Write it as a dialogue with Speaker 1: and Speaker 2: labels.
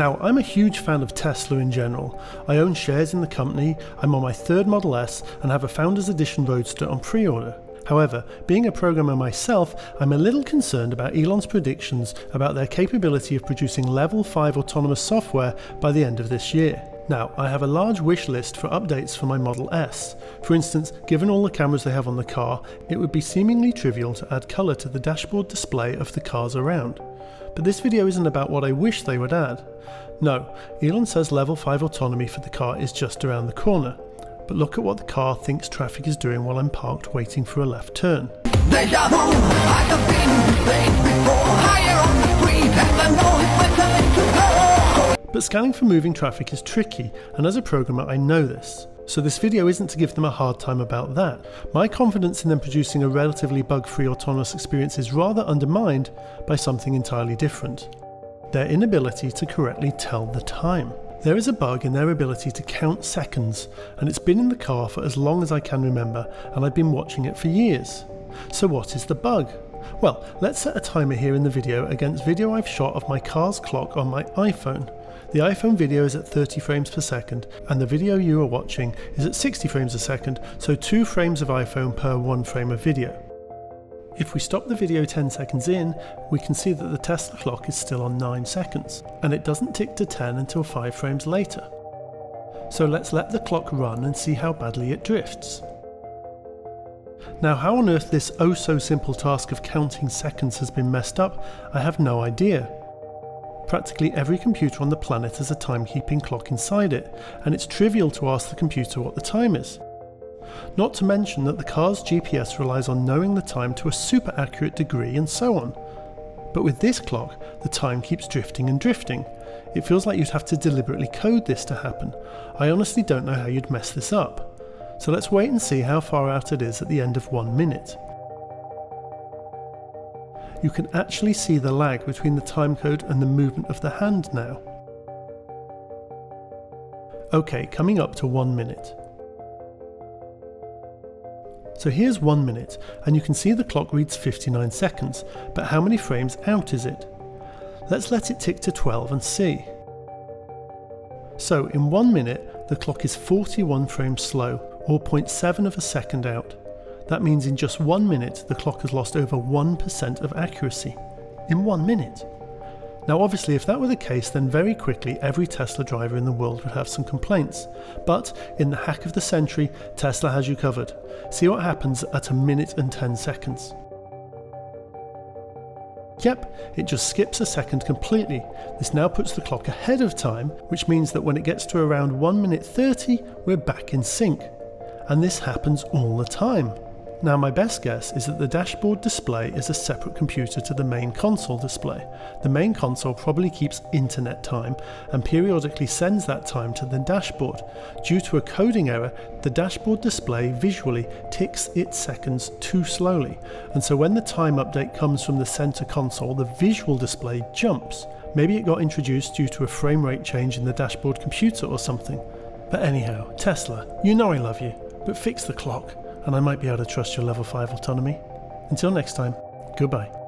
Speaker 1: Now, I'm a huge fan of Tesla in general. I own shares in the company, I'm on my third Model S, and have a Founders Edition Roadster on pre order. However, being a programmer myself, I'm a little concerned about Elon's predictions about their capability of producing level 5 autonomous software by the end of this year. Now, I have a large wish list for updates for my Model S. For instance, given all the cameras they have on the car, it would be seemingly trivial to add colour to the dashboard display of the cars around. But this video isn't about what I wish they would add. No, Elon says level 5 autonomy for the car is just around the corner. But look at what the car thinks traffic is doing while I'm parked waiting for a left turn. But scanning for moving traffic is tricky, and as a programmer I know this. So this video isn't to give them a hard time about that. My confidence in them producing a relatively bug-free autonomous experience is rather undermined by something entirely different. Their inability to correctly tell the time. There is a bug in their ability to count seconds, and it's been in the car for as long as I can remember, and I've been watching it for years. So what is the bug? Well, let's set a timer here in the video against video I've shot of my car's clock on my iPhone. The iPhone video is at 30 frames per second and the video you are watching is at 60 frames a second, so 2 frames of iPhone per 1 frame of video. If we stop the video 10 seconds in, we can see that the Tesla clock is still on 9 seconds, and it doesn't tick to 10 until 5 frames later. So let's let the clock run and see how badly it drifts. Now how on earth this oh so simple task of counting seconds has been messed up, I have no idea. Practically every computer on the planet has a timekeeping clock inside it, and it's trivial to ask the computer what the time is. Not to mention that the car's GPS relies on knowing the time to a super accurate degree and so on. But with this clock, the time keeps drifting and drifting. It feels like you'd have to deliberately code this to happen. I honestly don't know how you'd mess this up. So let's wait and see how far out it is at the end of one minute you can actually see the lag between the timecode and the movement of the hand now. Okay, coming up to one minute. So here's one minute, and you can see the clock reads 59 seconds, but how many frames out is it? Let's let it tick to 12 and see. So in one minute, the clock is 41 frames slow, or 0.7 of a second out. That means in just one minute, the clock has lost over 1% of accuracy. In one minute. Now, obviously, if that were the case, then very quickly every Tesla driver in the world would have some complaints. But in the hack of the century, Tesla has you covered. See what happens at a minute and 10 seconds. Yep, it just skips a second completely. This now puts the clock ahead of time, which means that when it gets to around 1 minute 30, we're back in sync. And this happens all the time. Now my best guess is that the dashboard display is a separate computer to the main console display. The main console probably keeps internet time and periodically sends that time to the dashboard. Due to a coding error, the dashboard display visually ticks its seconds too slowly, and so when the time update comes from the center console, the visual display jumps. Maybe it got introduced due to a frame rate change in the dashboard computer or something. But anyhow, Tesla, you know I love you, but fix the clock and I might be able to trust your level 5 autonomy. Until next time, goodbye.